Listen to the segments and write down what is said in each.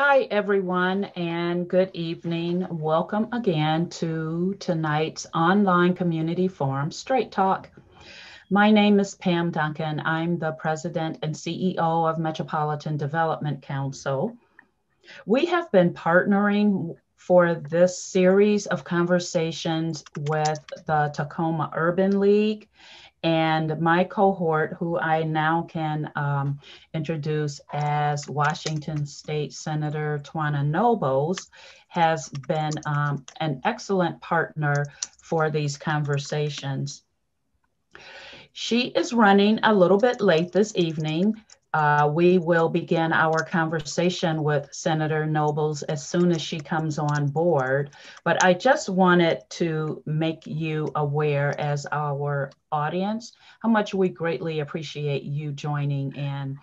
Hi, everyone, and good evening. Welcome again to tonight's online community forum, Straight Talk. My name is Pam Duncan. I'm the president and CEO of Metropolitan Development Council. We have been partnering for this series of conversations with the Tacoma Urban League and my cohort, who I now can um, introduce as Washington State Senator T'wina Nobles, has been um, an excellent partner for these conversations. She is running a little bit late this evening uh, we will begin our conversation with Senator Nobles as soon as she comes on board. But I just wanted to make you aware as our audience how much we greatly appreciate you joining in.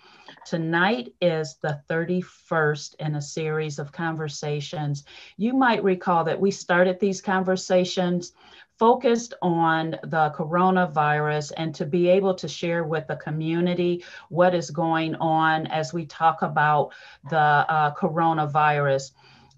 Tonight is the 31st in a series of conversations. You might recall that we started these conversations focused on the coronavirus and to be able to share with the community what is going on as we talk about the uh, coronavirus.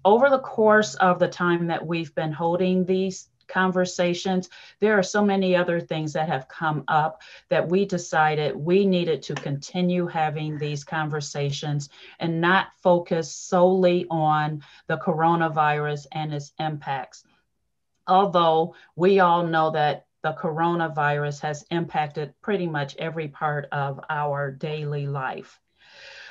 Over the course of the time that we've been holding these conversations, there are so many other things that have come up that we decided we needed to continue having these conversations and not focus solely on the coronavirus and its impacts although we all know that the coronavirus has impacted pretty much every part of our daily life.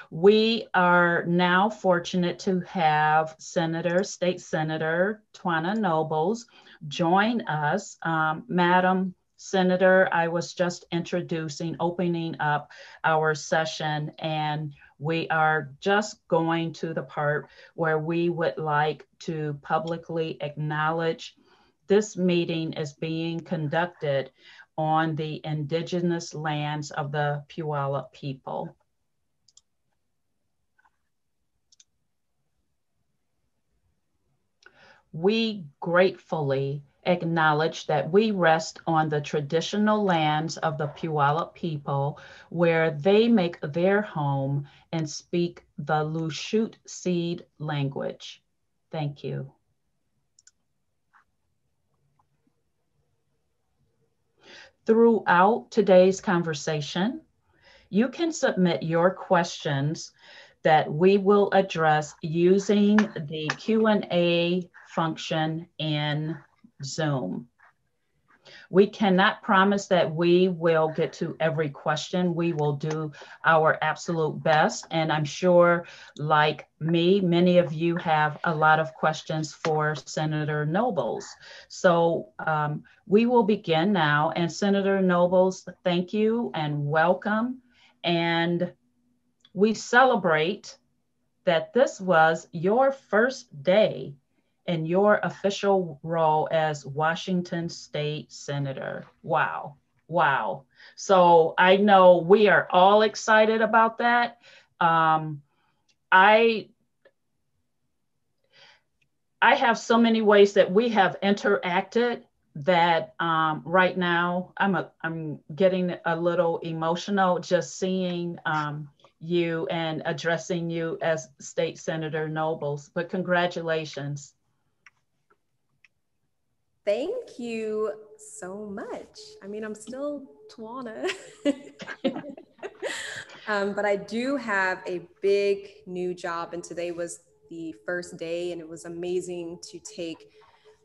We are now fortunate to have Senator, State Senator T'wina Nobles join us. Um, Madam Senator, I was just introducing, opening up our session, and we are just going to the part where we would like to publicly acknowledge this meeting is being conducted on the indigenous lands of the Puyallup people. We gratefully acknowledge that we rest on the traditional lands of the Puyallup people where they make their home and speak the Lushootseed seed language. Thank you. Throughout today's conversation, you can submit your questions that we will address using the Q&A function in Zoom. We cannot promise that we will get to every question. We will do our absolute best. And I'm sure, like me, many of you have a lot of questions for Senator Nobles. So um, we will begin now. And Senator Nobles, thank you and welcome. And we celebrate that this was your first day in your official role as Washington State Senator. Wow. Wow. So I know we are all excited about that. Um, I I have so many ways that we have interacted that um, right now I'm a, I'm getting a little emotional just seeing um, you and addressing you as State Senator Nobles. But congratulations. Thank you so much. I mean, I'm still T'wina. um, but I do have a big new job, and today was the first day, and it was amazing to take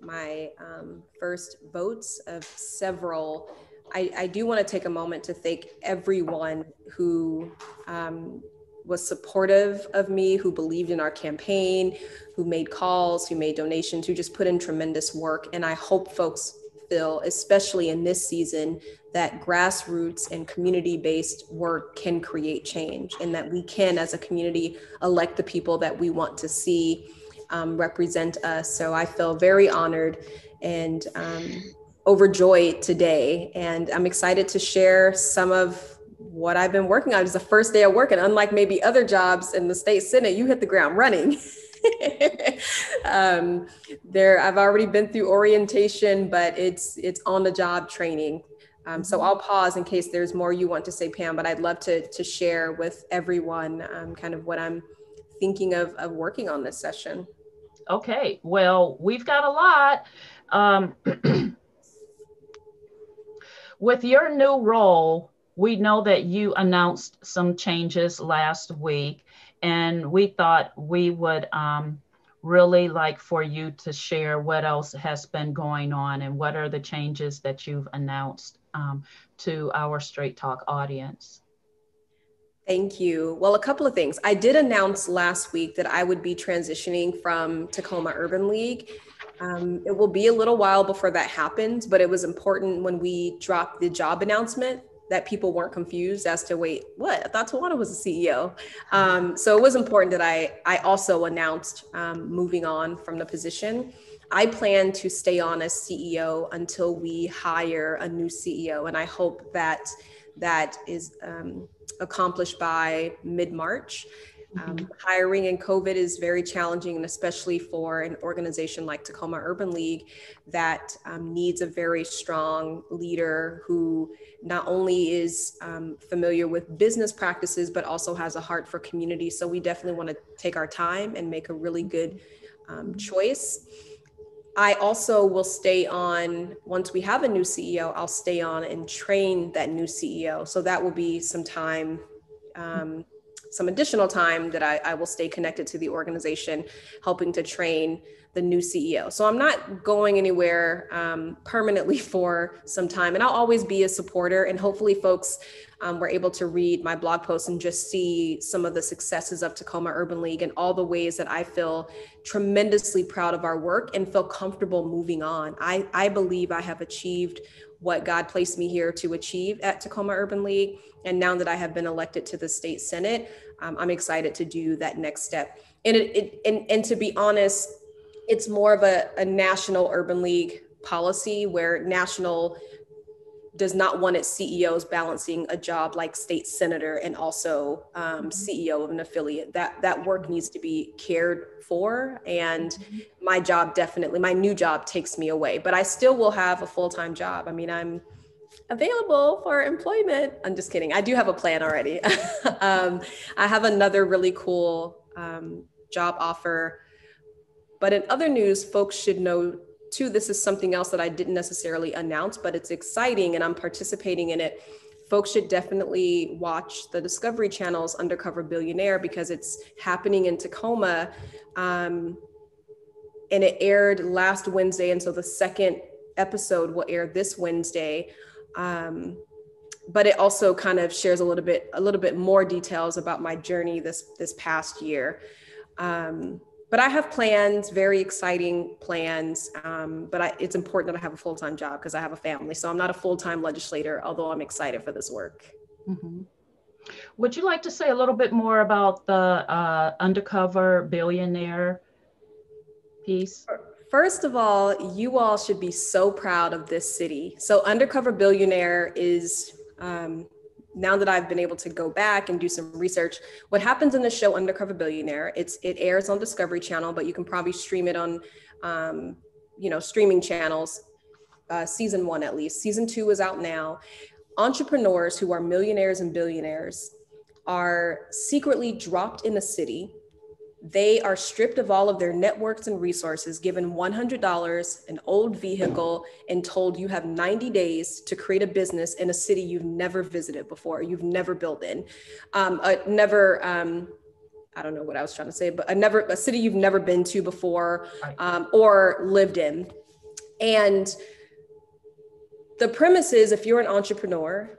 my um, first votes of several. I, I do want to take a moment to thank everyone who um, was supportive of me, who believed in our campaign, who made calls, who made donations, who just put in tremendous work. And I hope folks feel, especially in this season, that grassroots and community based work can create change and that we can, as a community, elect the people that we want to see um, represent us. So I feel very honored and um, overjoyed today. And I'm excited to share some of what I've been working on. is the first day of work, and unlike maybe other jobs in the state senate, you hit the ground running. um, there, I've already been through orientation, but it's it's on the job training. Um, so mm-hmm. I'll pause in case there's more you want to say, Pam. But I'd love to to share with everyone um, kind of what I'm thinking of, of working on this session. Okay, well, we've got a lot. Um, with your new role, we know that you announced some changes last week, and we thought we would um, really like for you to share what else has been going on and what are the changes that you've announced um, to our Straight Talk audience. Thank you. Well, a couple of things. I did announce last week that I would be transitioning from Tacoma Urban League. Um, it will be a little while before that happens, but it was important when we dropped the job announcement that people weren't confused as to wait, what? I thought T'wina was the CEO. Um, so it was important that I I also announced um, moving on from the position. I plan to stay on as CEO until we hire a new CEO, and I hope that that is um, accomplished by mid March. Um, mm-hmm. hiring in COVID is very challenging, and especially for an organization like Tacoma Urban League that um, needs a very strong leader who not only is um, familiar with business practices, but also has a heart for community. So we definitely want to take our time and make a really good um, choice. I also will stay on once we have a new CEO, I'll stay on and train that new CEO. So that will be some time um, some additional time that I, I will stay connected to the organization, helping to train the new CEO. So I'm not going anywhere um, permanently for some time, and I'll always be a supporter. And hopefully, folks um, were able to read my blog post and just see some of the successes of Tacoma Urban League and all the ways that I feel tremendously proud of our work and feel comfortable moving on. I, I believe I have achieved what God placed me here to achieve at Tacoma Urban League. And now that I have been elected to the state senate, um, I'm excited to do that next step. And it, it and, and to be honest, it's more of a, a national urban league policy where national does not want its CEOs balancing a job like state senator and also um, mm-hmm. CEO of an affiliate. That that work needs to be cared for, and mm-hmm. my job definitely, my new job takes me away. But I still will have a full time job. I mean, I'm available for employment. I'm just kidding. I do have a plan already. um, I have another really cool um, job offer. But in other news, folks should know too, this is something else that I didn't necessarily announce, but it's exciting and I'm participating in it. Folks should definitely watch the Discovery Channel's Undercover Billionaire because it's happening in Tacoma. Um, and it aired last Wednesday. And so the second episode will air this Wednesday. Um, but it also kind of shares a little bit a little bit more details about my journey this this past year. Um, but I have plans, very exciting plans. Um, but I, it's important that I have a full time job because I have a family. So I'm not a full time legislator, although I'm excited for this work. Mm-hmm. Would you like to say a little bit more about the uh, undercover billionaire piece? First of all, you all should be so proud of this city. So, Undercover Billionaire is, um, now that I've been able to go back and do some research, what happens in the show Undercover Billionaire, it's it airs on Discovery Channel, but you can probably stream it on, um, you know, streaming channels. Uh, season one at least. Season two is out now. Entrepreneurs who are millionaires and billionaires are secretly dropped in a city they are stripped of all of their networks and resources, given $100, an old vehicle, and told you have 90 days to create a business in a city you've never visited before, you've never built in, um, uh, never. Um, I don't know what I was trying to say, but a never a city you've never been to before um, or lived in, and the premise is if you're an entrepreneur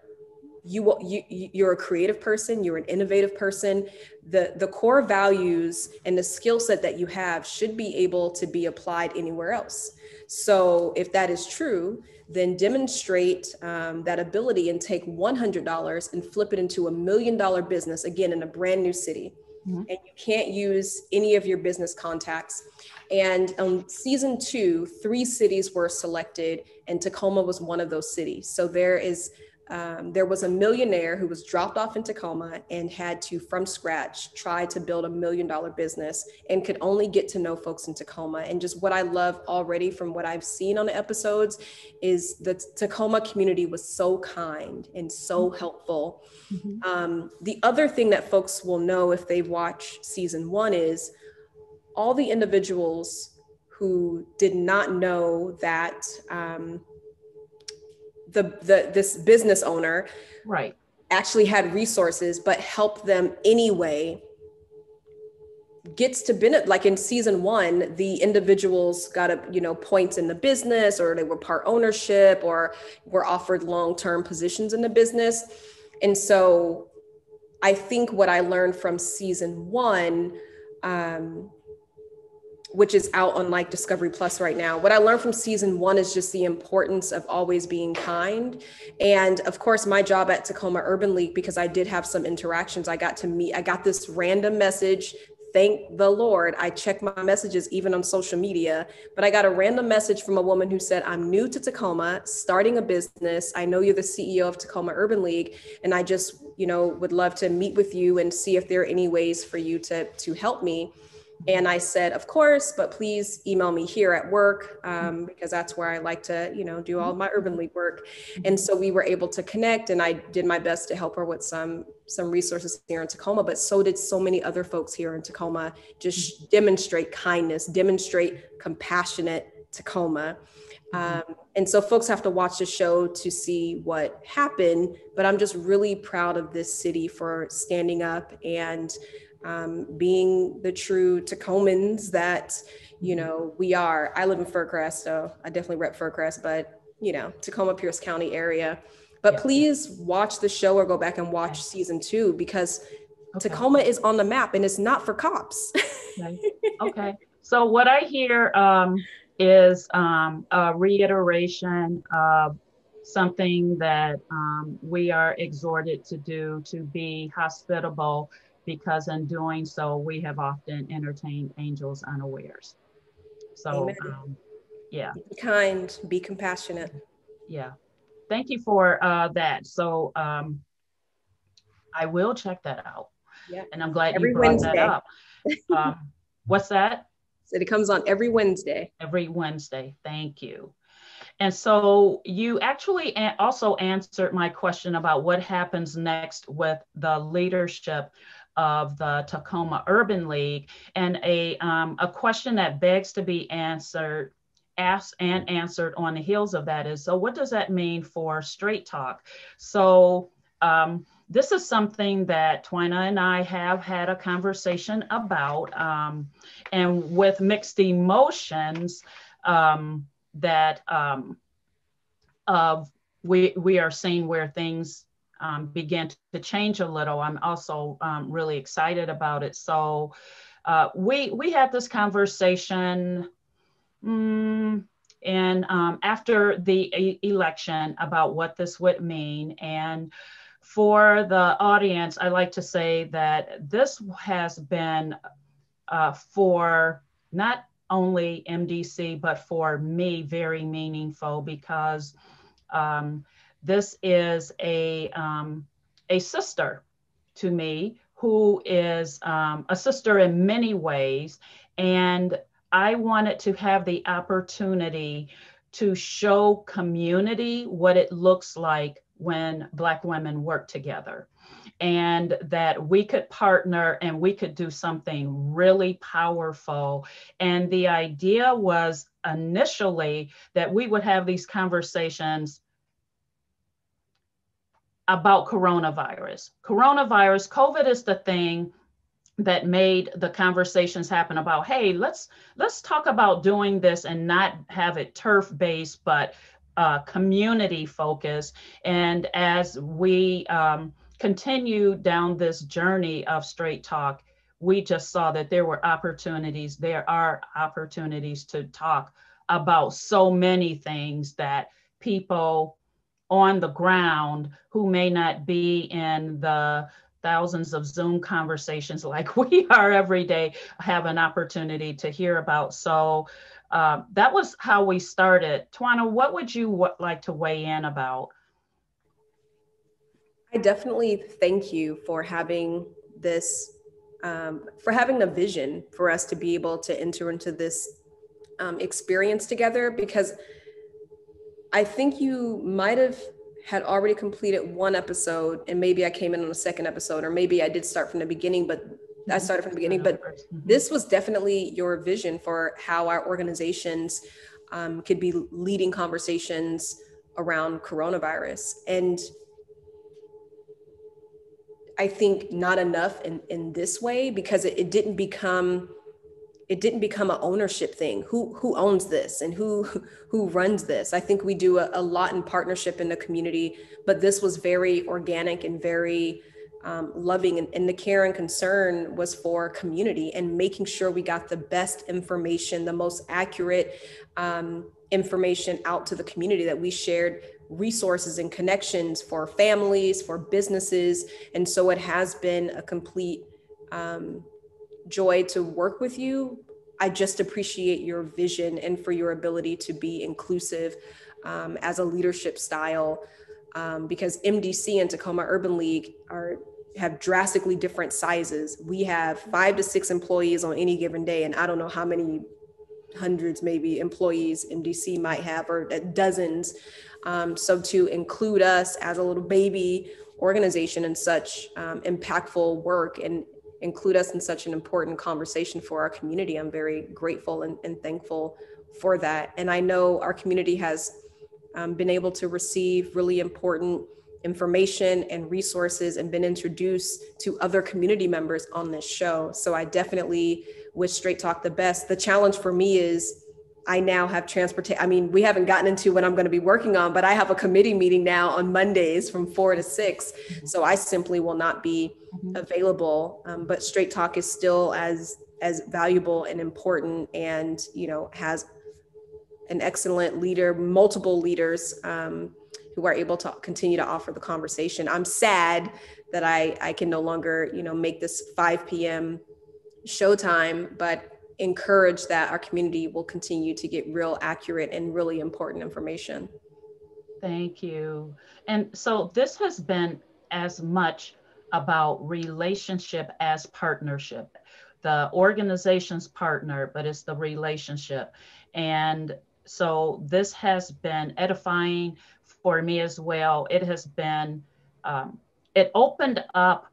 you you you're a creative person you're an innovative person. The the core values and the skill set that you have should be able to be applied anywhere else. So if that is true then demonstrate um, that ability and take $100 and flip it into a million dollar business again in a brand new city. Mm-hmm. and you can't use any of your business contacts. And on season two three cities were selected and tacoma was one of those cities. So there is um, there was a millionaire who was dropped off in Tacoma and had to, from scratch, try to build a million dollar business and could only get to know folks in Tacoma. And just what I love already from what I've seen on the episodes is the Tacoma community was so kind and so mm-hmm. helpful. Mm-hmm. Um, the other thing that folks will know if they watch season one is all the individuals who did not know that. Um, the, the this business owner right. actually had resources but helped them anyway gets to benefit like in season one the individuals got a you know points in the business or they were part ownership or were offered long-term positions in the business. And so i think what i learned from season one um, which is out on like Discovery Plus right now. What I learned from season one is just the importance of always being kind. And of course, my job at Tacoma Urban League, because I did have some interactions, I got to meet, I got this random message. Thank the Lord. I check my messages even on social media, but I got a random message from a woman who said, I'm new to Tacoma, starting a business. I know you're the CEO of Tacoma Urban League, and I just, you know, would love to meet with you and see if there are any ways for you to, to help me. And I said, of course, but please email me here at work um, mm-hmm. because that's where I like to, you know, do all mm-hmm. my Urban League work. Mm-hmm. And so we were able to connect, and I did my best to help her with some some resources here in Tacoma. But so did so many other folks here in Tacoma. Just demonstrate kindness, demonstrate compassionate Tacoma. Um, and so folks have to watch the show to see what happened. But I'm just really proud of this city for standing up and um, being the true Tacomans that, you know, we are. I live in Fircrest, so I definitely rep Fircrest, but, you know, Tacoma Pierce County area. But yeah. please watch the show or go back and watch season two because okay. Tacoma is on the map and it's not for cops. okay. okay. So, what I hear um, is um, a reiteration of something that um, we are exhorted to do to be hospitable because in doing so, we have often entertained angels unawares. So, um, yeah. Be kind, be compassionate. Yeah. Thank you for uh, that. So, um, I will check that out. Yeah. And I'm glad every you brought Wednesday. that up. Um, what's that? So it comes on every Wednesday. Every Wednesday. Thank you. And so you actually also answered my question about what happens next with the leadership of the Tacoma Urban League, and a, um, a question that begs to be answered asked and answered on the heels of that is so what does that mean for straight talk? So um, this is something that T'wina and I have had a conversation about, um, and with mixed emotions um, that um, we we are seeing where things um, begin to change a little. I'm also um, really excited about it. So uh, we we had this conversation. Mm, and um, after the e- election about what this would mean and for the audience i like to say that this has been uh, for not only mdc but for me very meaningful because um, this is a, um, a sister to me who is um, a sister in many ways. And I wanted to have the opportunity to show community what it looks like when Black women work together. And that we could partner and we could do something really powerful. And the idea was initially that we would have these conversations about coronavirus. Coronavirus, COVID is the thing that made the conversations happen about hey let's let's talk about doing this and not have it turf based but uh, community focused and as we um, continue down this journey of straight talk we just saw that there were opportunities there are opportunities to talk about so many things that people on the ground who may not be in the thousands of Zoom conversations like we are every day have an opportunity to hear about. So uh, that was how we started. T'wina, what would you w- like to weigh in about? I definitely thank you for having this, um, for having a vision for us to be able to enter into this um, experience together because I think you might have had already completed one episode and maybe I came in on a second episode or maybe I did start from the beginning, but I started from the beginning. But mm-hmm. this was definitely your vision for how our organizations um, could be leading conversations around coronavirus. And I think not enough in, in this way because it, it didn't become it didn't become an ownership thing. Who who owns this and who who runs this? I think we do a, a lot in partnership in the community, but this was very organic and very um, loving. And, and the care and concern was for community and making sure we got the best information, the most accurate um, information out to the community that we shared resources and connections for families, for businesses. And so it has been a complete um, joy to work with you. I just appreciate your vision and for your ability to be inclusive um, as a leadership style. Um, because MDC and Tacoma Urban League are have drastically different sizes. We have five to six employees on any given day, and I don't know how many hundreds, maybe employees MDC might have, or dozens. Um, so to include us as a little baby organization in such um, impactful work and include us in such an important conversation for our community. I'm very grateful and, and thankful for that. And I know our community has um, been able to receive really important information and resources and been introduced to other community members on this show. So I definitely wish Straight Talk the best. The challenge for me is I now have transportation. I mean, we haven't gotten into what I'm going to be working on, but I have a committee meeting now on Mondays from four to 6 mm-hmm. So I simply will not be mm-hmm. available. Um, but Straight Talk is still as as valuable and important, and you know has an excellent leader, multiple leaders um, who are able to continue to offer the conversation. I'm sad that I I can no longer you know make this 5 p.m. showtime, but encourage that our community will continue to get real accurate and really important information. Thank you. And so this has been as much about relationship as partnership. The organization's partner, but it's the relationship. And so this has been edifying for me as well. It has been, um, it opened up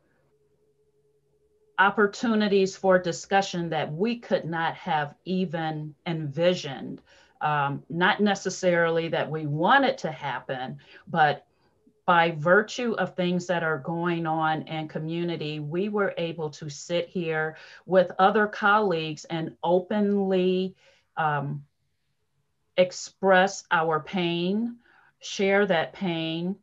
opportunities for discussion that we could not have even envisioned. Um, not necessarily that we want it to happen, but by virtue of things that are going on in community, we were able to sit here with other colleagues and openly um, express our pain, share that pain,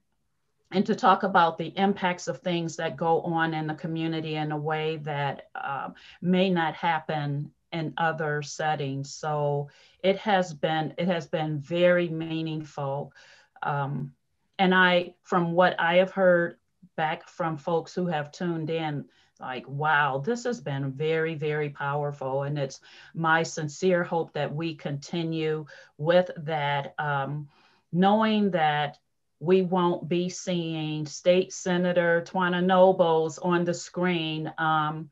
and to talk about the impacts of things that go on in the community in a way that uh, may not happen in other settings. So it has been it has been very meaningful. Um, and I, from what I have heard back from folks who have tuned in, like, wow, this has been very, very powerful. And it's my sincere hope that we continue with that, um, knowing that we won't be seeing State Senator T'wina Nobles on the screen, um,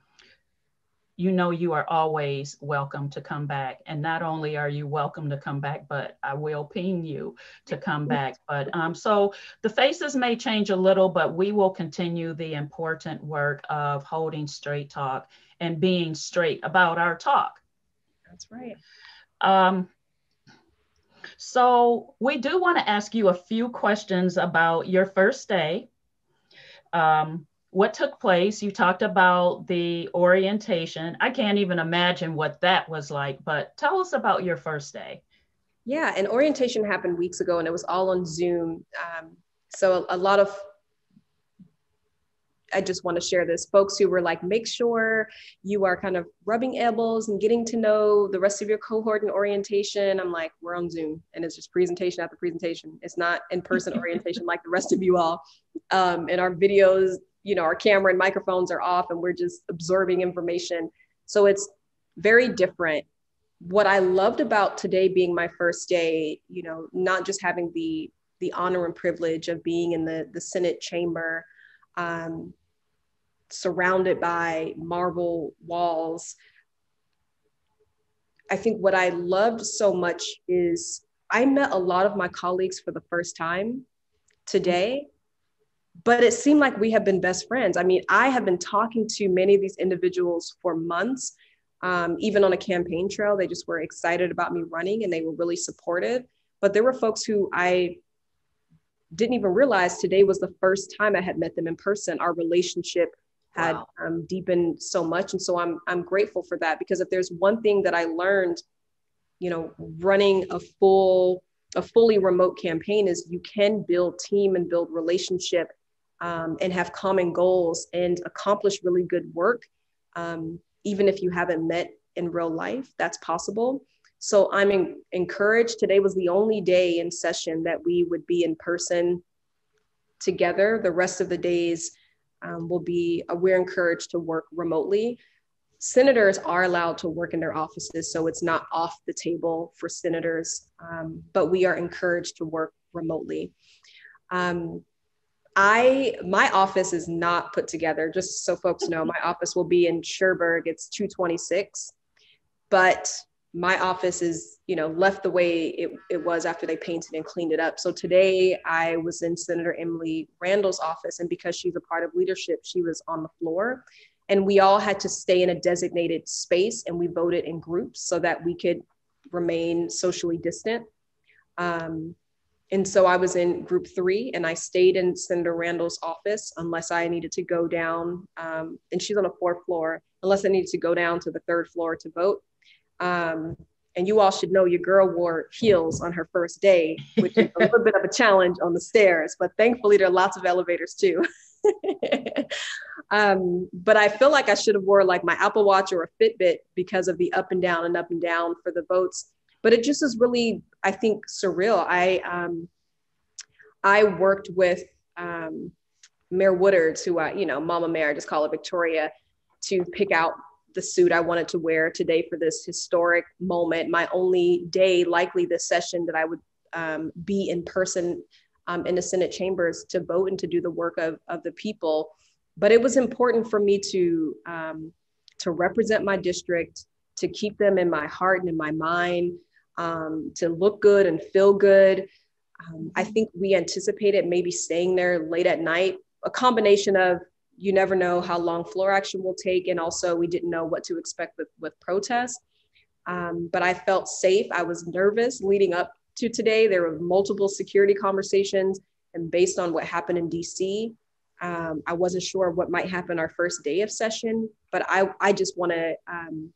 you know you are always welcome to come back. And not only are you welcome to come back, but I will ping you to come back. But um, so the faces may change a little, but we will continue the important work of holding straight talk and being straight about our talk. That's right. Um, so we do want to ask you a few questions about your first day. Um, what took place? You talked about the orientation. I can't even imagine what that was like, but tell us about your first day. Yeah, and orientation happened weeks ago and it was all on Zoom. Um, so a, a lot of I just want to share this. Folks who were like, make sure you are kind of rubbing elbows and getting to know the rest of your cohort in orientation. I'm like, we're on Zoom and it's just presentation after presentation. It's not in person orientation like the rest of you all. Um, and our videos, you know, our camera and microphones are off and we're just absorbing information. So it's very different. What I loved about today being my first day, you know, not just having the the honor and privilege of being in the the Senate chamber um, surrounded by marble walls. I think what I loved so much is I met a lot of my colleagues for the first time today, but it seemed like we have been best friends. I mean, I have been talking to many of these individuals for months, um, even on a campaign trail. They just were excited about me running and they were really supportive. But there were folks who I didn't even realize today was the first time I had met them in person. Our relationship had wow. um, deepened so much, and so I'm I'm grateful for that because if there's one thing that I learned, you know, running a full a fully remote campaign is you can build team and build relationship um, and have common goals and accomplish really good work, um, even if you haven't met in real life. That's possible. So I'm in, encouraged. Today was the only day in session that we would be in person together. The rest of the days um, will be, uh, we're encouraged to work remotely. Senators are allowed to work in their offices, so it's not off the table for senators, um, but we are encouraged to work remotely. Um, I my office is not put together. Just so folks know, my office will be in Cherberg. It's 226, but my office is you know left the way it, it was after they painted and cleaned it up. So today i was in senator emily randall's office and because she's a part of leadership she was on the floor. And we all had to stay in a designated space and we voted in groups so that we could remain socially distant. Um, and so i was in group three and i stayed in senator randall's office unless i needed to go down um, and she's on the fourth floor unless i needed to go down to the third floor to vote. Um, and you all should know your girl wore heels on her first day, which is a little bit of a challenge on the stairs, but thankfully there are lots of elevators too. um, but I feel like I should have wore like my Apple Watch or a Fitbit because of the up and down and up and down for the votes. But it just is really, I think, surreal. I um, I worked with um, Mayor Woodard, who I, you know, Mama Mayor, I just call her Victoria, to pick out the suit I wanted to wear today for this historic moment, my only day likely this session that I would um, be in person um, in the Senate chambers to vote and to do the work of, of the people. But it was important for me to, um, to represent my district, to keep them in my heart and in my mind, um, to look good and feel good. Um, I think we anticipated maybe staying there late at night, a combination of you never know how long floor action will take. And also, we didn't know what to expect with, with protests. Um, but I felt safe. I was nervous leading up to today. There were multiple security conversations. And based on what happened in DC, um, I wasn't sure what might happen our first day of session. But I, I just want to um,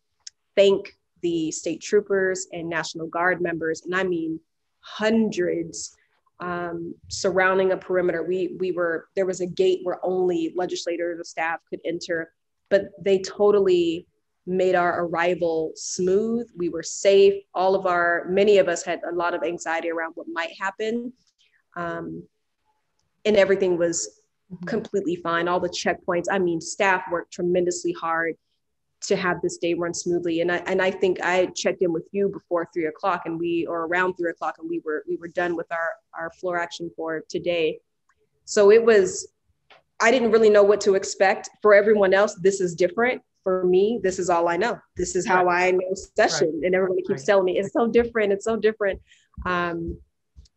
thank the state troopers and National Guard members, and I mean hundreds um, surrounding a perimeter. We we were there was a gate where only legislators or staff could enter, but they totally made our arrival smooth. We were safe. All of our many of us had a lot of anxiety around what might happen, um, and everything was mm-hmm. completely fine. All the checkpoints. I mean, staff worked tremendously hard to have this day run smoothly. And I and I think I checked in with you before three o'clock, and we or around three o'clock, and we were we were done with our our floor action for today. So it was. I didn't really know what to expect. For everyone else, this is different. For me, this is all I know. This is how right. I know session, right. and everybody keeps right. telling me it's so different. It's so different. Um,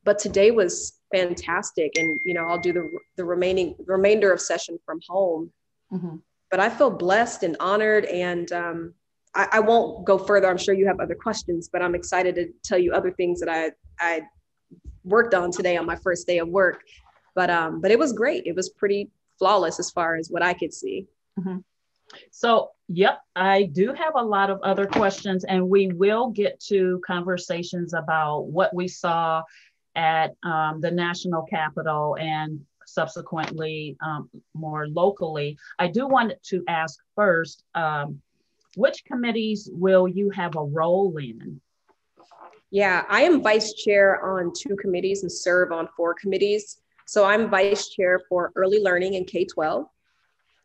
but today was fantastic, and you know I'll do the the remaining remainder of session from home. Mm-hmm but I feel blessed and honored. And um, I, I, won't go further. I'm sure you have other questions, but I'm excited to tell you other things that I, I worked on today on my first day of work. But, um, but it was great. It was pretty flawless as far as what I could see. Mm-hmm. So, yep, I do have a lot of other questions, and we will get to conversations about what we saw at um, the national capital and subsequently um, more locally. I do want to ask first, um, which committees will you have a role in? Yeah, I am vice chair on two committees and serve on four committees. So I'm vice chair for early learning in K 12.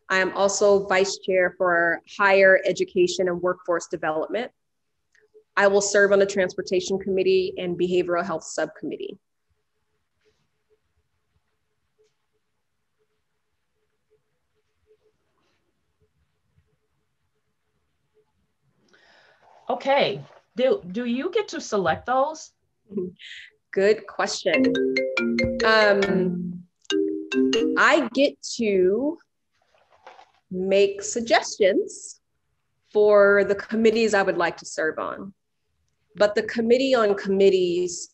I am also vice chair for higher education and workforce development. I will serve on the transportation committee and behavioral health subcommittee. Okay. Do, do you get to select those? Good question. Um, I get to make suggestions for the committees I would like to serve on. But the committee on committees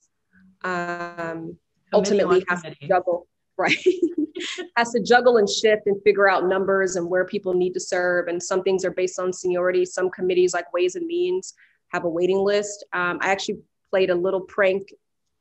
um, ultimately has committee. to juggle, right? has to juggle and shift and figure out numbers and where people need to serve. And some things are based on seniority. Some committees, like Ways and Means, have a waiting list. Um, I actually played a little prank.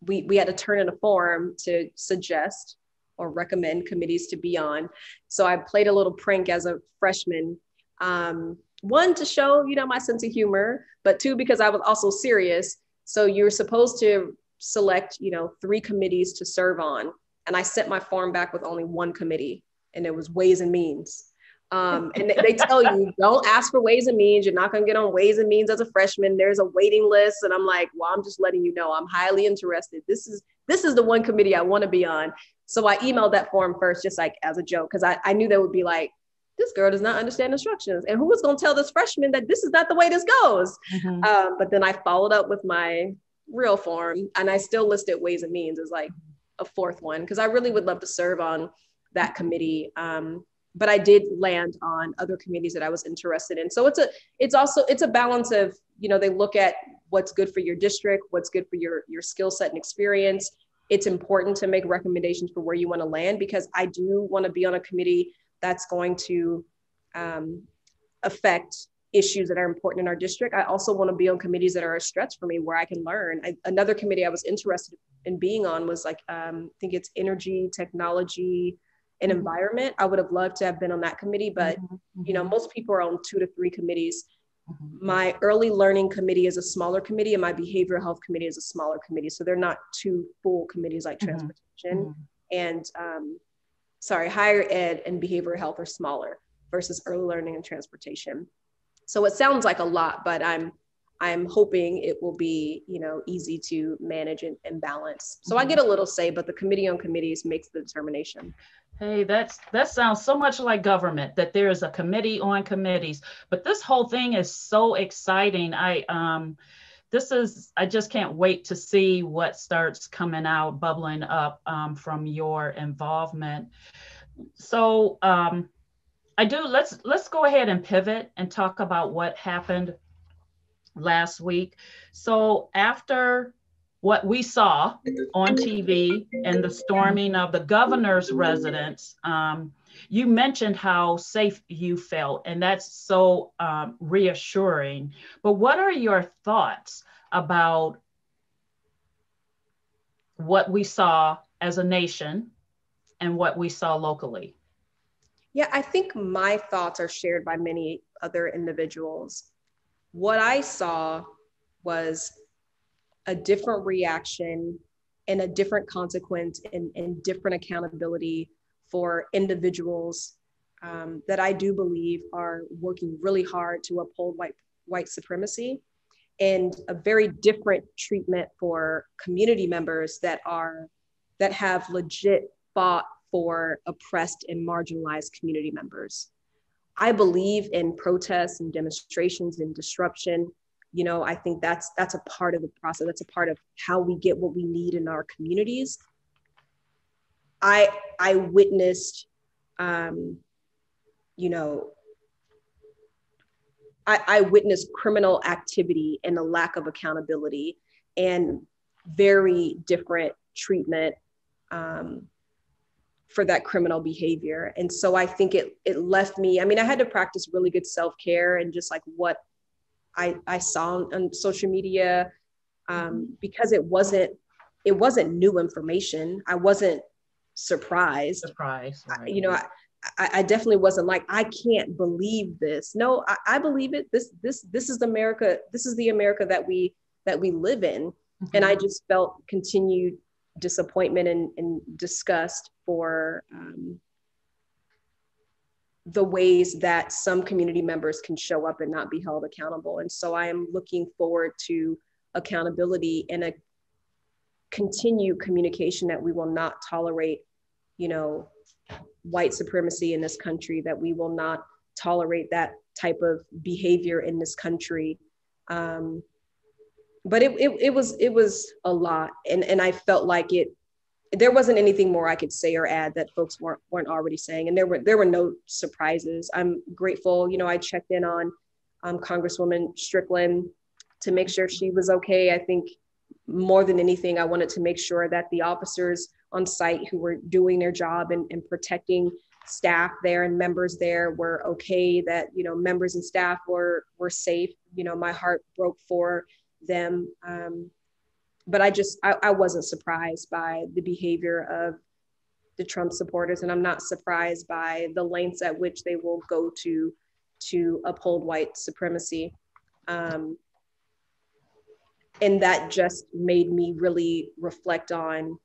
We, we had to turn in a form to suggest or recommend committees to be on. So I played a little prank as a freshman. Um, one to show, you know, my sense of humor, but two, because I was also serious. So you're supposed to select, you know, three committees to serve on. And I sent my form back with only one committee, and it was Ways and Means. Um, and they tell you don't ask for ways and means. You're not going to get on ways and means as a freshman. There's a waiting list, and I'm like, well, I'm just letting you know I'm highly interested. This is this is the one committee I want to be on. So I emailed that form first, just like as a joke, because I, I knew they would be like, this girl does not understand instructions, and who was going to tell this freshman that this is not the way this goes? Mm-hmm. Um, but then I followed up with my real form, and I still listed ways and means as like a fourth one because I really would love to serve on that committee. Um, but I did land on other committees that I was interested in. So it's a it's also it's a balance of you know they look at what's good for your district, what's good for your your skill set and experience. It's important to make recommendations for where you want to land because I do want to be on a committee that's going to um, affect issues that are important in our district. I also want to be on committees that are a stretch for me where I can learn. I, another committee I was interested in being on was like um, I think it's energy, technology, and mm-hmm. environment. I would have loved to have been on that committee, but mm-hmm. you know, mm-hmm. most people are on two to three committees. Mm-hmm. My early learning committee is a smaller committee, and my behavioral health committee is a smaller committee. So they're not two full committees like mm-hmm. transportation mm-hmm. and um, sorry, higher ed and behavioral health are smaller versus early learning and transportation. So it sounds like a lot, but I'm I'm hoping it will be, you know, easy to manage and, and balance. So I get a little say, but the committee on committees makes the determination. Hey, that's that sounds so much like government that there is a committee on committees. But this whole thing is so exciting. I um this is I just can't wait to see what starts coming out, bubbling up um, from your involvement. So um, I do let's let's go ahead and pivot and talk about what happened last week. So after what we saw on TV and the storming of the governor's residence, um, you mentioned how safe you felt, and that's so um, reassuring. But what are your thoughts about what we saw as a nation and what we saw locally? Yeah, I think my thoughts are shared by many other individuals. What I saw was a different reaction and a different consequence and, and different accountability for individuals um, that I do believe are working really hard to uphold white white supremacy and a very different treatment for community members that are that have legit fought for oppressed and marginalized community members. I believe in protests and demonstrations and disruption. You know i think that's that's a part of the process. That's a part of how we get what we need in our communities. I i witnessed um you know I, I witnessed criminal activity and a lack of accountability and very different treatment um, for that criminal behavior. And so I think it it left me. I mean, I had to practice really good self care and just like what I, I saw on social media um, because it wasn't it wasn't new information. I wasn't surprised. Surprised. Right. you know, I, I, definitely wasn't like I can't believe this. No, I, I, believe it. This this this is America. This is the America that we that we live in. Mm-hmm. And I just felt continued disappointment and, and disgust for um, the ways that some community members can show up and not be held accountable. And so I am looking forward to accountability and a continued communication that we will not tolerate, you know, white supremacy in this country, that we will not tolerate that type of behavior in this country. Um, but it, it, it was it was a lot, and and I felt like it. There wasn't anything more I could say or add that folks weren't weren't already saying, and there were there were no surprises. I'm grateful. You know, I checked in on um, Congresswoman Strickland to make sure she was okay. I think more than anything, I wanted to make sure that the officers on site who were doing their job and, and protecting staff there and members there were okay that you know members and staff were were safe you know my heart broke for them um, but i just I, I wasn't surprised by the behavior of the trump supporters and i'm not surprised by the lengths at which they will go to to uphold white supremacy um, and that just made me really reflect on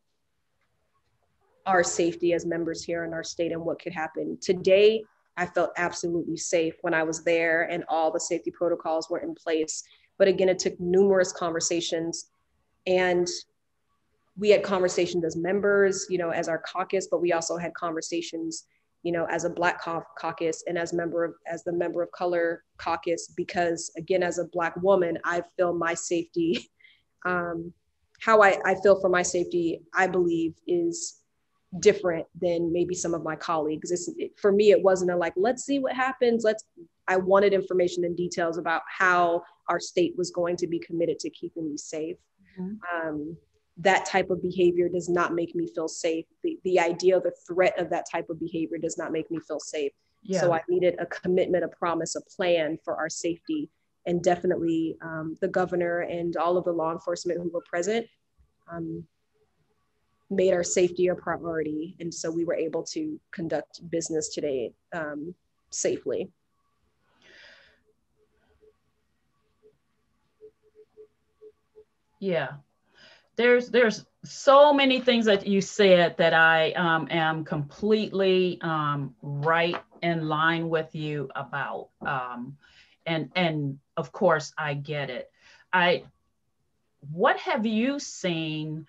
our safety as members here in our state and what could happen. Today, I felt absolutely safe when I was there and all the safety protocols were in place. But again, it took numerous conversations and we had conversations as members, you know, as our caucus, but we also had conversations, you know, as a Black caucus and as member of as the member of color caucus, because again, as a Black woman, I feel my safety, um, how I, I feel for my safety, I believe is different than maybe some of my colleagues. It's, it, for me, it wasn't a like, let's see what happens. Let's, I wanted information and details about how our state was going to be committed to keeping me safe. Mm-hmm. Um, that type of behavior does not make me feel safe. The, the idea of the threat of that type of behavior does not make me feel safe. Yeah. So I needed a commitment, a promise, a plan for our safety. And definitely um, the governor and all of the law enforcement who were present um, made our safety a priority. And so we were able to conduct business today um, safely. Yeah. There's there's so many things that you said that I um, am completely um, right in line with you about, um, and and of course I get it. I what have you seen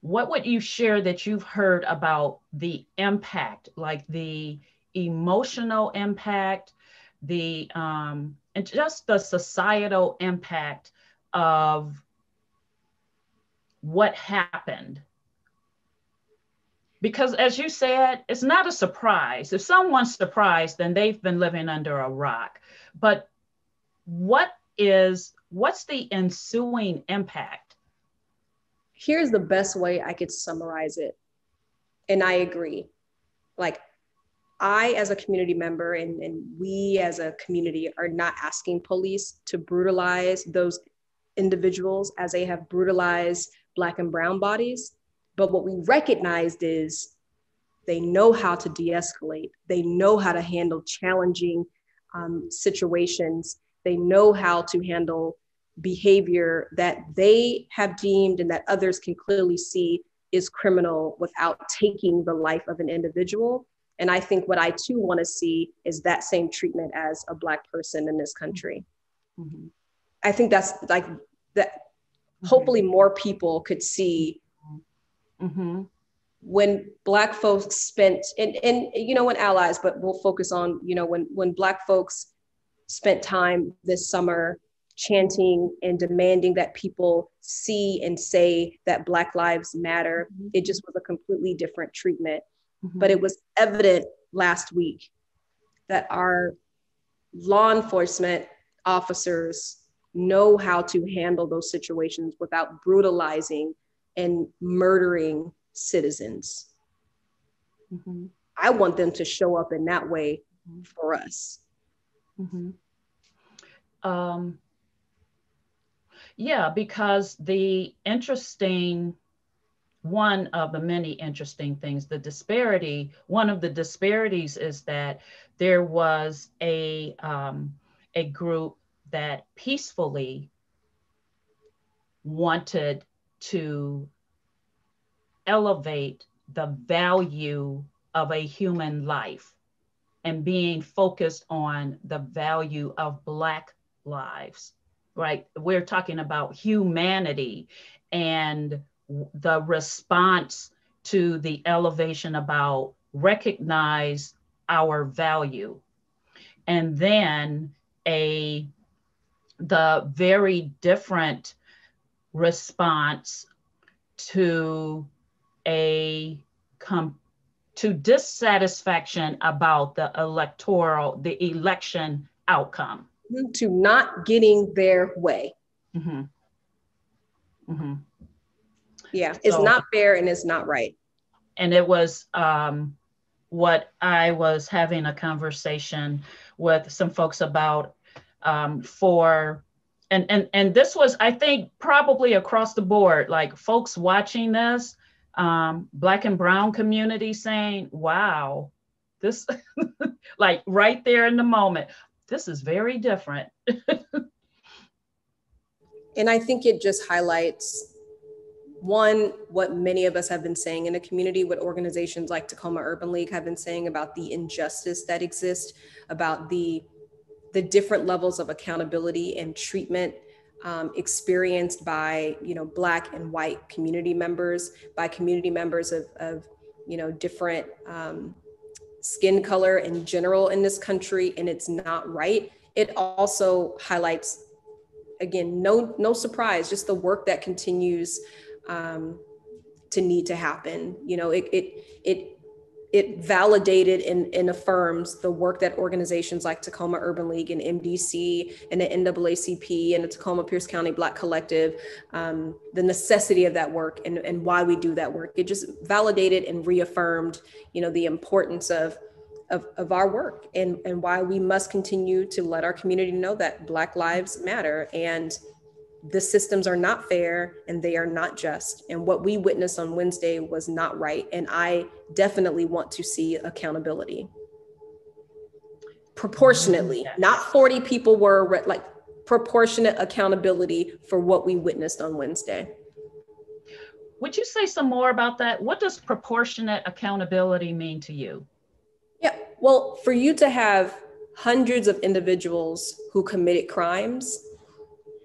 what would you share that you've heard about the impact, like the emotional impact, the um, and just the societal impact of what happened? Because as you said, it's not a surprise. If someone's surprised, then they've been living under a rock. But what is what's the ensuing impact here's the best way I could summarize it. And I agree. Like, I, as a community member, and, and we as a community, are not asking police to brutalize those individuals as they have brutalized Black and Brown bodies. But what we recognized is they know how to de escalate, they know how to handle challenging um, situations, they know how to handle behavior that they have deemed and that others can clearly see is criminal without taking the life of an individual. And I think what I too want to see is that same treatment as a Black person in this country. Mm-hmm. I think that's like that. Mm-hmm. Hopefully, more people could see mm-hmm. when Black folks spent, and, and you know, when allies, but we'll focus on, you know, when, when Black folks spent time this summer chanting and demanding that people see and say that Black Lives Matter. Mm-hmm. It just was a completely different treatment. Mm-hmm. But it was evident last week that our law enforcement officers know how to handle those situations without brutalizing and murdering citizens. Mm-hmm. I want them to show up in that way mm-hmm. for us. Mm-hmm. Um, yeah, because the interesting one of the many interesting things, the disparity, one of the disparities is that there was a, um, a group that peacefully wanted to elevate the value of a human life and being focused on the value of Black lives right? We're talking about humanity and the response to the elevation about recognize our value. And then a the very different response to a com- to dissatisfaction about the electoral the election outcome to not getting their way mm-hmm. Mm-hmm. yeah it's so, not fair and it's not right and it was um, what i was having a conversation with some folks about um, for and and and this was i think probably across the board like folks watching this um, black and brown community saying wow this like right there in the moment this is very different. And i think it just highlights one what many of us have been saying in the community what organizations like tacoma urban league have been saying about the injustice that exists about the the different levels of accountability and treatment um, experienced by you know black and white community members by community members of, of you know different um, skin color in general in this country and it's not right. It also highlights again no no surprise just the work that continues um, to need to happen. You know it it it it validated and, and, affirms the work that organizations like Tacoma Urban League and MDC and the NAACP and the Tacoma Pierce County Black Collective, um, the necessity of that work and, and why we do that work. It just validated and reaffirmed, you know, the importance of, of, of our work and, and why we must continue to let our community know that Black lives matter. And the systems are not fair and they are not just. And what we witnessed on Wednesday was not right. And I definitely want to see accountability proportionately, not 40 people were like proportionate accountability for what we witnessed on Wednesday. Would you say some more about that? What does proportionate accountability mean to you? Yeah, well, for you to have hundreds of individuals who committed crimes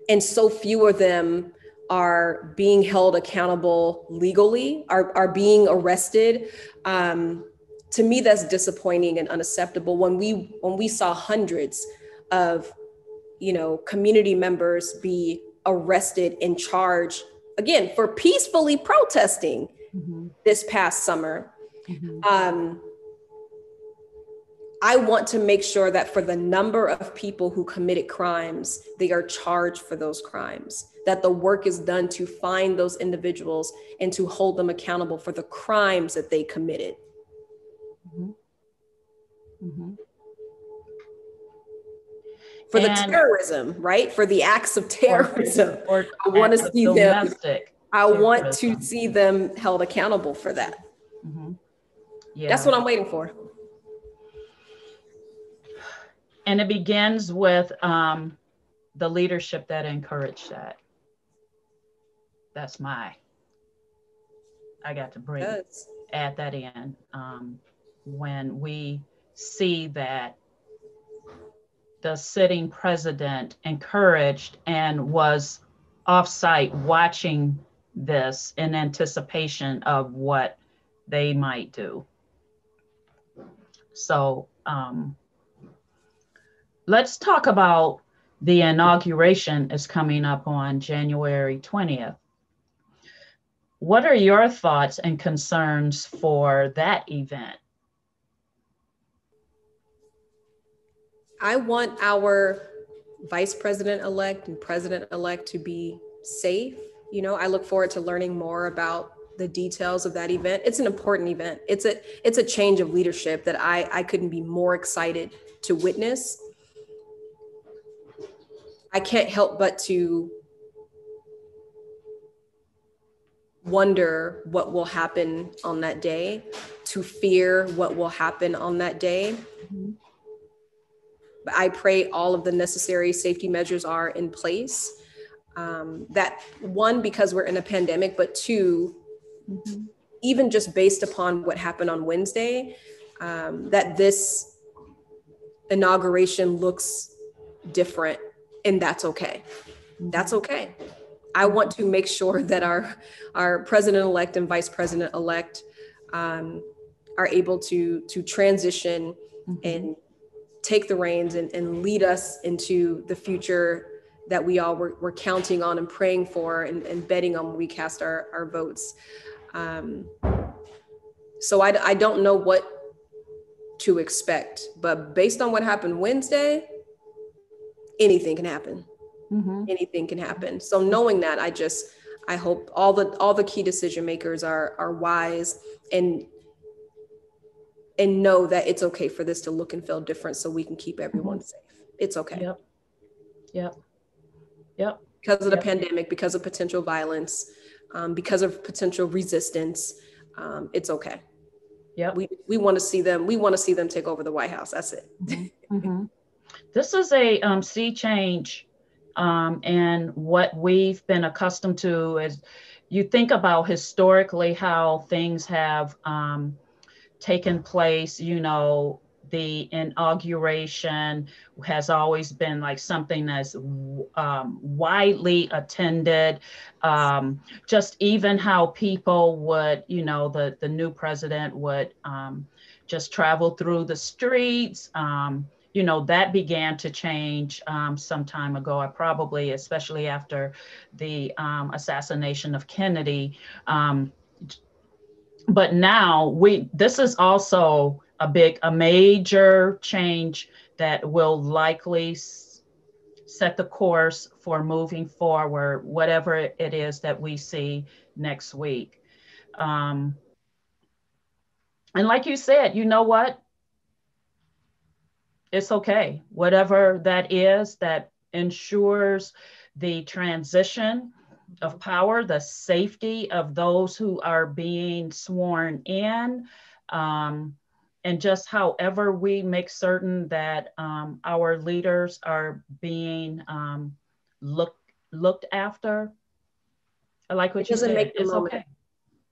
and so few of them are being held accountable legally, are, are being arrested. Um, to me, that's disappointing and unacceptable. When we when we saw hundreds of, you know, community members be arrested and charged again for peacefully protesting mm-hmm. this past summer. Mm-hmm. Um, I want to make sure that for the number of people who committed crimes, they are charged for those crimes, that the work is done to find those individuals and to hold them accountable for the crimes that they committed. Mm-hmm. Mm-hmm. For and the terrorism, right? For the acts of terrorism. Or, I want to see them. I want to see them held accountable for that. Mm-hmm. Yeah. That's what I'm waiting for and it begins with um, the leadership that encouraged that. That's my. I got to bring add that end um, when we see that the sitting president encouraged and was offsite watching this in anticipation of what they might do. So um, let's talk about the inauguration is coming up on January 20th. What are your thoughts and concerns for that event? I want our vice president elect and president elect to be safe. You know, I look forward to learning more about the details of that event. It's an important event. It's a it's a change of leadership that I I couldn't be more excited to witness I can't help but to wonder what will happen on that day, to fear what will happen on that day. Mm-hmm. But I pray all of the necessary safety measures are in place. Um, that one, because we're in a pandemic, but 2 mm-hmm. even just based upon what happened on Wednesday, um, that this inauguration looks different and that's okay. That's okay. I want to make sure that our our president elect and vice president elect um, are able to to transition mm-hmm. and take the reins and, and lead us into the future that we all were, were counting on and praying for and, and betting on when we cast our, our votes. Um, so I, I don't know what to expect, but based on what happened Wednesday, anything can happen. Mm-hmm. Anything can happen. So knowing that, I just I hope all the all the key decision makers are are wise and and know that it's okay for this to look and feel different so we can keep everyone mm-hmm. safe. It's okay. Yep. Yep. Yep. Because of the yep. pandemic, because of potential violence, um, because of potential resistance, um, it's okay. Yeah. We we want to see them. We want to see them take over the White House. That's it. Mm-hmm. This is a um, sea change um, and what we've been accustomed to is you think about historically how things have um, taken place, you know, the inauguration has always been like something that's um, widely attended. Um, just even how people would, you know, the, the new president would um, just travel through the streets. Um, you know, that began to change um, some time ago, I probably, especially after the um, assassination of Kennedy. Um, but now we, this is also a big, a major change that will likely set the course for moving forward, whatever it is that we see next week. Um, and like you said, you know what? It's okay. Whatever that is that ensures the transition of power, the safety of those who are being sworn in, um, and just however we make certain that um, our leaders are being um, looked looked after. I like what it you doesn't said. Make the it's moment, okay.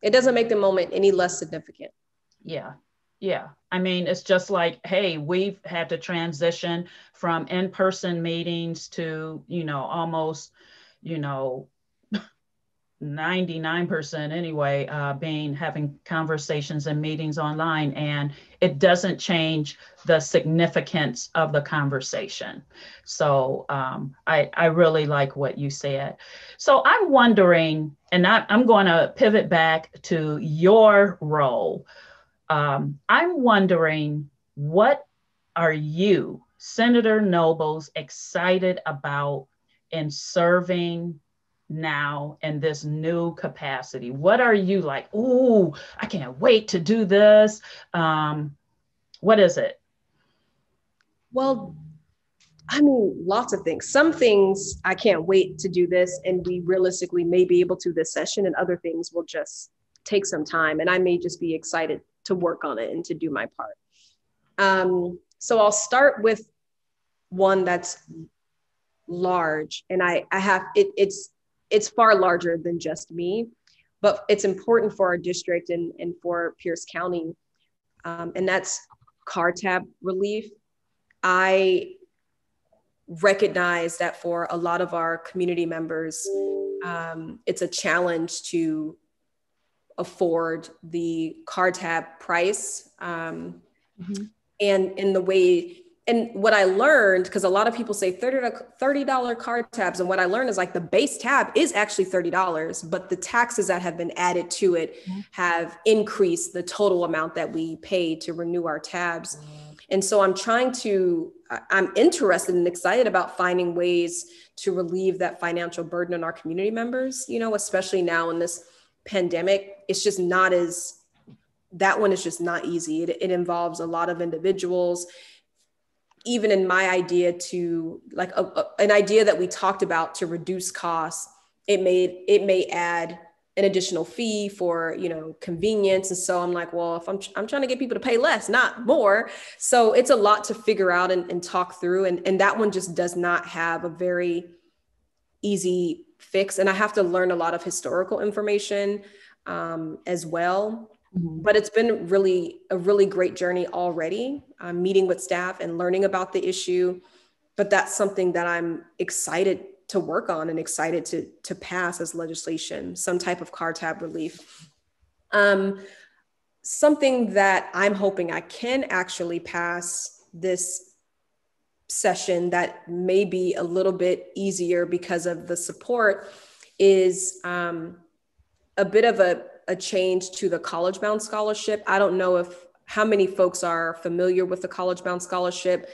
It doesn't make the moment any less significant. Yeah, yeah. I mean, it's just like, hey, we've had to transition from in person meetings to, you know, almost, you know, 99% anyway, uh, being having conversations and meetings online. And it doesn't change the significance of the conversation. So um, I, I really like what you said. So I'm wondering, and I, I'm going to pivot back to your role um, I'm wondering what are you, Senator Nobles, excited about in serving now in this new capacity? What are you like? Ooh, I can't wait to do this. Um, what is it? Well, I mean, lots of things. Some things I can't wait to do this, and we realistically may be able to this session, and other things will just take some time, and I may just be excited to work on it and to do my part. Um, so I'll start with one that's large, and I I have it. It's it's far larger than just me, but it's important for our district and and for Pierce County, um, and that's car tab relief. I recognize that for a lot of our community members, um, it's a challenge to afford the car tab price um, mm-hmm. and in the way and what i learned because a lot of people say 30 $30 car tabs and what i learned is like the base tab is actually $30 but the taxes that have been added to it mm-hmm. have increased the total amount that we pay to renew our tabs and so i'm trying to i'm interested and excited about finding ways to relieve that financial burden on our community members you know especially now in this pandemic, it's just not as that one is just not easy. It, it involves a lot of individuals. Even in my idea to like a, a, an idea that we talked about to reduce costs, it may it may add an additional fee for you know convenience and so i'm like well if i'm, I'm trying to get people to pay less not more so it's a lot to figure out and, and talk through and, and that one just does not have a very easy fix and i have to learn a lot of historical information um, as well. Mm-hmm. but it's been really a really great journey already um, meeting with staff and learning about the issue. But that's something that i'm excited to work on and excited to to pass as legislation some type of car tab relief. Um, something that i'm hoping i can actually pass this session that may be a little bit easier because of the support is um, a bit of a, a change to the college bound scholarship. I don't know if how many folks are familiar with the college bound scholarship,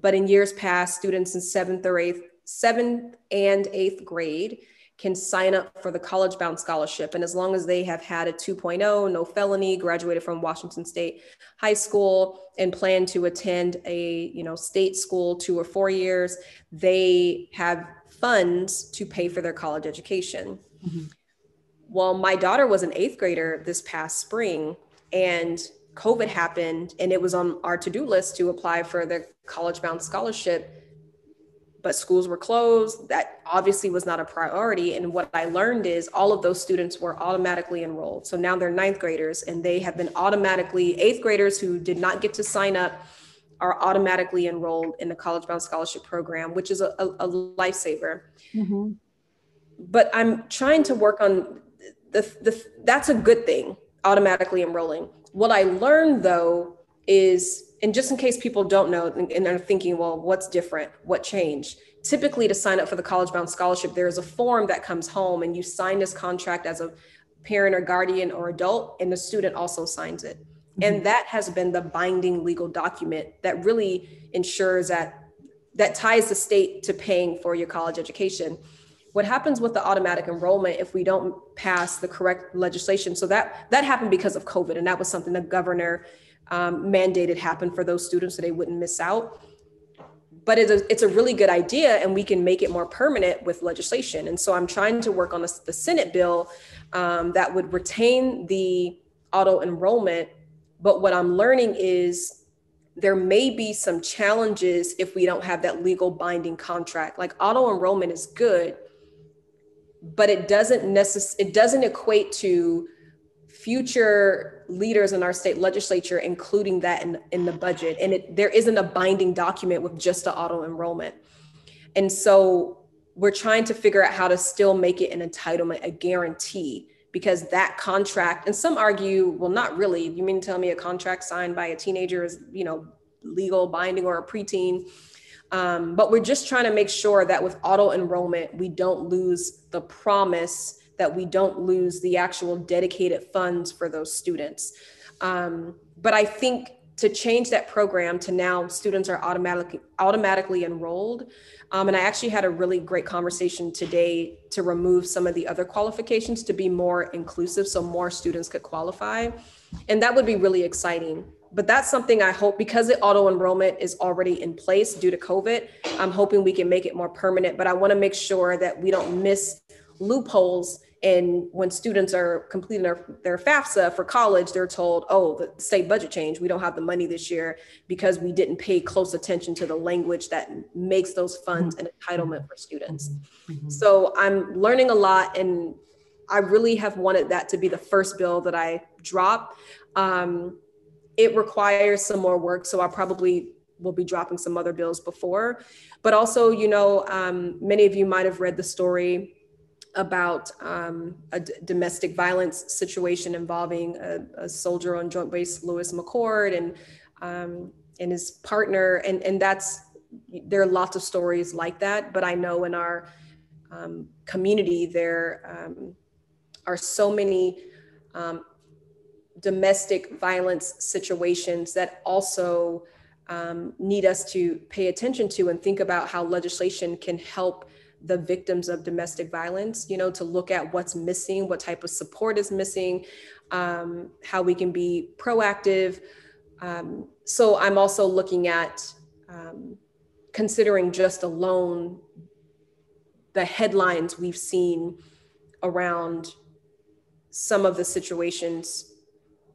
but in years past, students in seventh or eighth, seventh and eighth grade can sign up for the college bound scholarship. And as long as they have had a 2.0, no felony, graduated from Washington State High School, and plan to attend a you know state school two or four years, they have funds to pay for their college education. Mm-hmm. Well, my daughter was an eighth grader this past spring, and COVID happened, and it was on our to do list to apply for the college bound scholarship but schools were closed. That obviously was not a priority. And what I learned is all of those students were automatically enrolled. So now they're ninth graders and they have been automatically, eighth graders who did not get to sign up are automatically enrolled in the College Bound Scholarship Program, which is a, a, a lifesaver. Mm-hmm. But I'm trying to work on the, the, that's a good thing, automatically enrolling. What I learned though is and just in case people don't know and they're thinking, well, what's different? What changed? Typically, to sign up for the college bound scholarship, there is a form that comes home and you sign this contract as a parent or guardian or adult, and the student also signs it. Mm-hmm. And that has been the binding legal document that really ensures that that ties the state to paying for your college education what happens with the automatic enrollment if we don't pass the correct legislation so that that happened because of covid and that was something the governor um, mandated happen for those students so they wouldn't miss out. But it's a, it's a really good idea, and we can make it more permanent with legislation. And so I'm trying to work on the, the Senate bill um, that would retain the auto enrollment. But what I'm learning is there may be some challenges if we don't have that legal binding contract. Like auto enrollment is good, but it doesn't necess- it doesn't equate to future leaders in our state legislature including that in, in the budget. And it, there isn't a binding document with just the auto enrollment. And so we're trying to figure out how to still make it an entitlement a guarantee because that contract and some argue well not really. You mean to tell me a contract signed by a teenager is you know legal binding or a preteen? Um, but we're just trying to make sure that with auto enrollment we don't lose the promise that we don't lose the actual dedicated funds for those students. Um, but I think to change that program to now students are automatically automatically enrolled. Um, and I actually had a really great conversation today to remove some of the other qualifications to be more inclusive so more students could qualify. And that would be really exciting. But that's something I hope because the auto enrollment is already in place due to COVID, I'm hoping we can make it more permanent. But I want to make sure that we don't miss loopholes and when students are completing their, their FAFSA for college, they're told, oh, the state budget changed. We don't have the money this year because we didn't pay close attention to the language that makes those funds an entitlement for students. Mm-hmm. So I'm learning a lot and I really have wanted that to be the first bill that I drop. Um, it requires some more work. So I probably will be dropping some other bills before. But also, you know, um, many of you might have read the story about um, a d- domestic violence situation involving a, a, soldier on Joint Base Lewis McChord and um, and his partner, and and that's there are lots of stories like that. But I know in our um, community there um, are so many um, domestic violence situations that also um, need us to pay attention to and think about how legislation can help the victims of domestic violence, you know, to look at what's missing, what type of support is missing, um, how we can be proactive. Um, so I'm also looking at um, considering just alone the headlines we've seen around some of the situations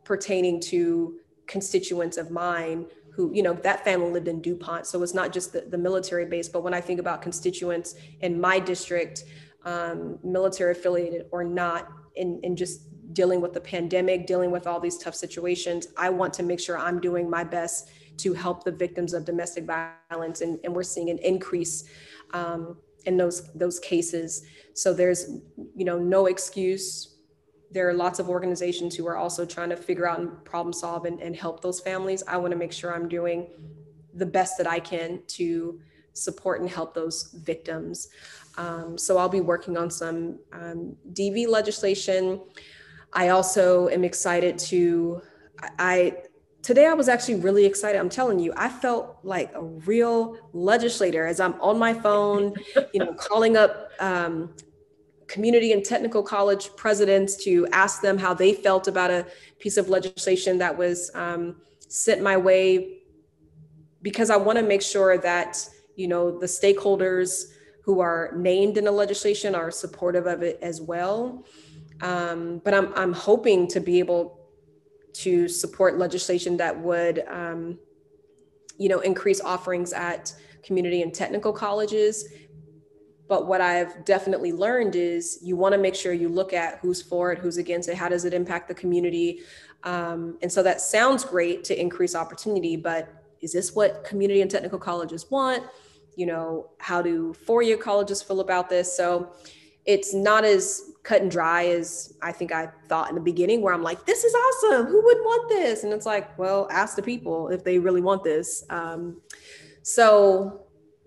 pertaining to constituents of mine who, you know, that family lived in DuPont. So it's not just the, the military base, but when I think about constituents in my district, um, military affiliated or not, in, in just dealing with the pandemic, dealing with all these tough situations, I want to make sure I'm doing my best to help the victims of domestic violence. And, and we're seeing an increase um, in those, those cases. So there's, you know, no excuse there are lots of organizations who are also trying to figure out and problem solve and, and help those families. I want to make sure I'm doing the best that I can to support and help those victims. Um, so I'll be working on some um, DV legislation. I also am excited to, I, today I was actually really excited. I'm telling you, I felt like a real legislator as I'm on my phone, you know, calling up um, community and technical college presidents to ask them how they felt about a piece of legislation that was um, sent my way because I want to make sure that you know the stakeholders who are named in the legislation are supportive of it as well. Um, but I'm I'm hoping to be able to support legislation that would um, you know increase offerings at community and technical colleges but what I've definitely learned is you want to make sure you look at who's for it, who's against it, how does it impact the community. Um, and so that sounds great to increase opportunity, but is this what community and technical colleges want? You know, how do four year colleges feel about this? So it's not as cut and dry as I think I thought in the beginning, where I'm like, this is awesome. Who would want this? And it's like, well, ask the people if they really want this. Um, so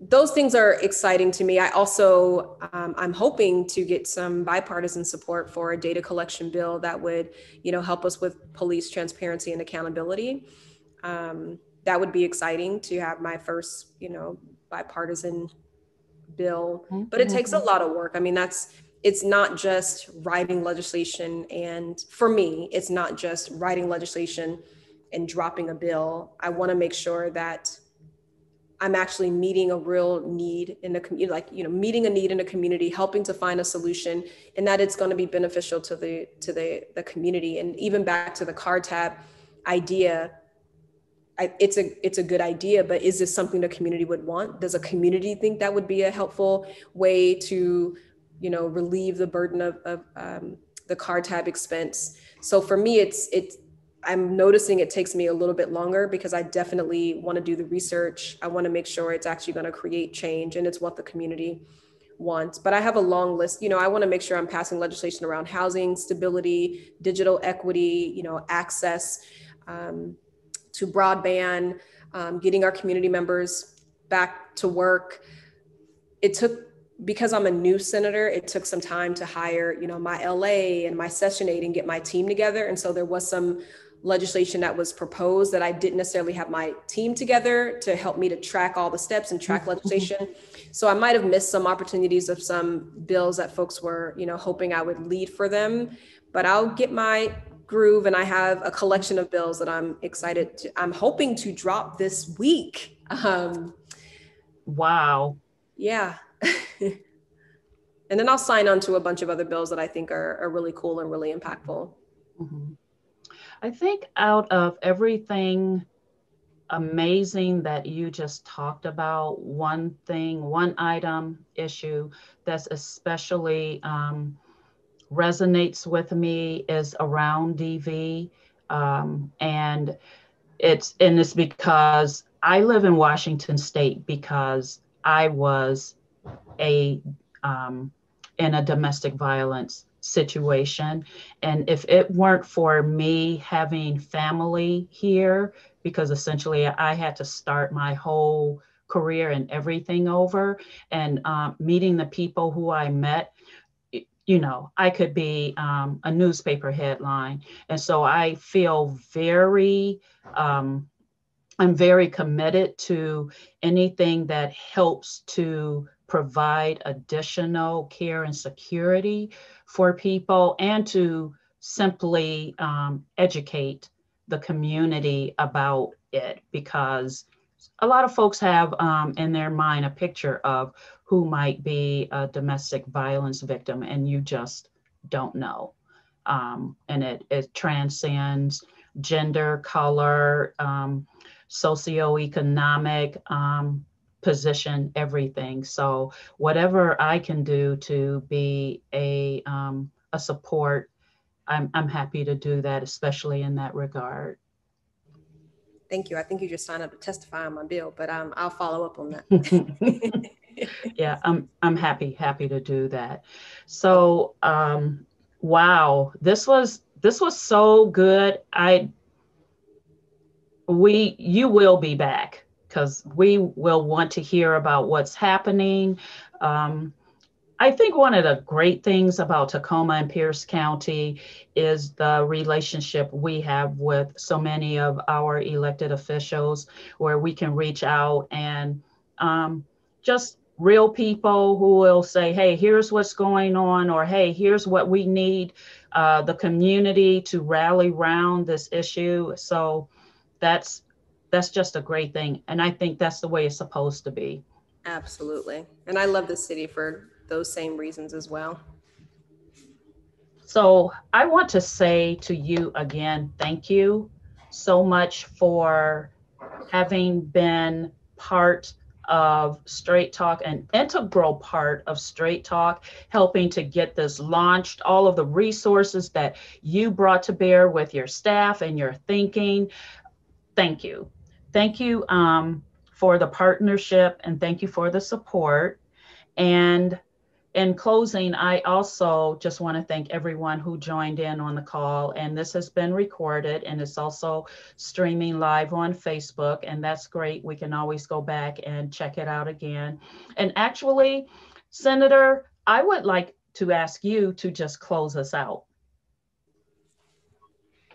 those things are exciting to me. I also, um, I'm hoping to get some bipartisan support for a data collection bill that would, you know, help us with police transparency and accountability. Um, that would be exciting to have my first, you know, bipartisan bill. But it takes a mm-hmm. lot of work. I mean, that's it's not just writing legislation, and for me, it's not just writing legislation and dropping a bill. I want to make sure that I'm actually meeting a real need in the community, like you know, meeting a need in a community, helping to find a solution, and that it's going to be beneficial to the to the the community. And even back to the car tab idea, I, it's a it's a good idea, but is this something the community would want? Does a community think that would be a helpful way to, you know, relieve the burden of, of um, the car tab expense? So for me, it's it's I'm noticing it takes me a little bit longer because I definitely want to do the research. I want to make sure it's actually going to create change and it's what the community wants. But I have a long list. You know, I want to make sure I'm passing legislation around housing, stability, digital equity, you know, access um, to broadband, um, getting our community members back to work. It took because I'm a new senator, it took some time to hire, you know, my LA and my session aide and get my team together. And so there was some legislation that was proposed that I didn't necessarily have my team together to help me to track all the steps and track mm-hmm. legislation. So I might have missed some opportunities of some bills that folks were, you know, hoping I would lead for them. But I'll get my groove and I have a collection of bills that I'm excited to, I'm hoping to drop this week. Um, wow. Yeah. and then I'll sign on to a bunch of other bills that I think are, are really cool and really impactful. Mm-hmm. I think out of everything amazing that you just talked about, one thing, one item issue that's especially um, resonates with me is around DV. Um, and it's and it's because I live in Washington State because I was a um, in a domestic violence situation. And if it weren't for me having family here, because essentially I had to start my whole career and everything over, and um, meeting the people who I met, you know, I could be um, a newspaper headline. And so I feel very, um, I'm very committed to anything that helps to provide additional care and security for people and to simply um, educate the community about it because a lot of folks have um, in their mind a picture of who might be a domestic violence victim and you just don't know. Um, and it, it transcends gender color um, socioeconomic um, position everything. So whatever I can do to be a um, a support, I'm I'm happy to do that, especially in that regard. Thank you. I think you just signed up to testify on my bill, but um, I'll follow up on that. yeah, I'm I'm happy happy to do that. So um, wow, this was this was so good. I we you will be back because we will want to hear about what's happening. Um, I think one of the great things about Tacoma and Pierce County is the relationship we have with so many of our elected officials, where we can reach out and um, just real people who will say, hey, here's what's going on, or hey, here's what we need uh, the community to rally around this issue. So that's that's just a great thing. And I think that's the way it's supposed to be. Absolutely. And I love the city for those same reasons as well. So I want to say to you again, thank you so much for having been part of Straight Talk, an integral part of Straight Talk, helping to get this launched, all of the resources that you brought to bear with your staff and your thinking. Thank you. Thank you um, for the partnership and thank you for the support. And in closing, I also just want to thank everyone who joined in on the call. And this has been recorded and it's also streaming live on Facebook. And that's great. We can always go back and check it out again. And actually, Senator, I would like to ask you to just close us out.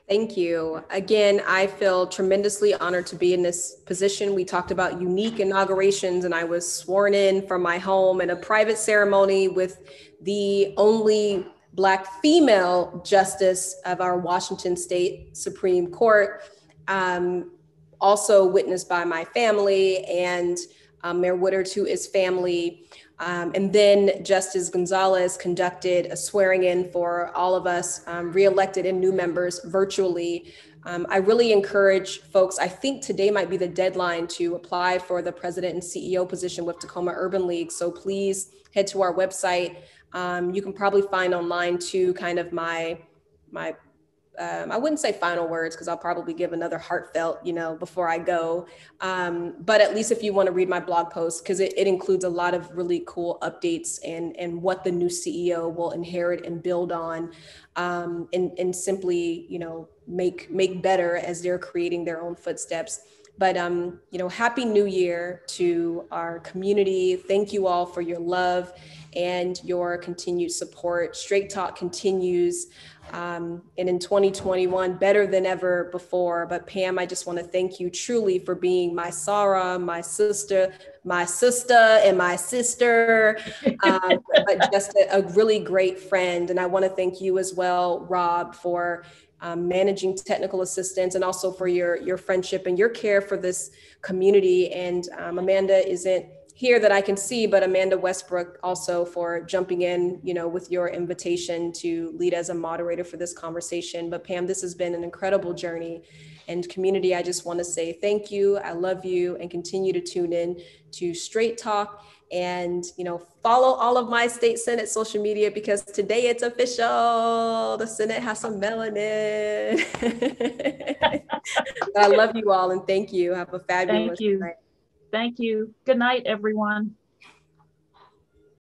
Thank you. Again, I feel tremendously honored to be in this position. We talked about unique inaugurations, and I was sworn in from my home in a private ceremony with the only Black female justice of our Washington State Supreme Court, um, also witnessed by my family and um, Mayor Woodards to his family. Um, and then Justice Gonzalez conducted a swearing in for all of us, um, reelected and new members virtually. Um, I really encourage folks, I think today might be the deadline to apply for the president and CEO position with Tacoma Urban League. So please head to our website. Um, you can probably find online too, kind of my my um, I wouldn't say final words because I'll probably give another heartfelt, you know, before I go. Um, but at least if you want to read my blog post, because it, it, includes a lot of really cool updates and and what the new CEO will inherit and build on, um, and and simply, you know, make make better as they're creating their own footsteps. But um, you know, happy New Year to our community. Thank you all for your love and your continued support. Straight Talk continues um, and in 2021 better than ever before. But Pam, I just want to thank you truly for being my shero, my sister, my sister, and my sister, um, but just a, a, really great friend. And I want to thank you as well, Rob, for um, managing technical assistance and also for your your friendship and your care for this community. And um, Amanda isn't here that I can see, but Amanda Westbrook also for jumping in, you know, with your invitation to lead as a moderator for this conversation. But Pam, this has been an incredible journey. And community, I just want to say thank you. I love you and continue to tune in to Straight Talk and you know follow all of my state senate social media because today it's official the senate has some melanin i love you all and thank you have a fabulous thank you. night Thank you. Good night, everyone.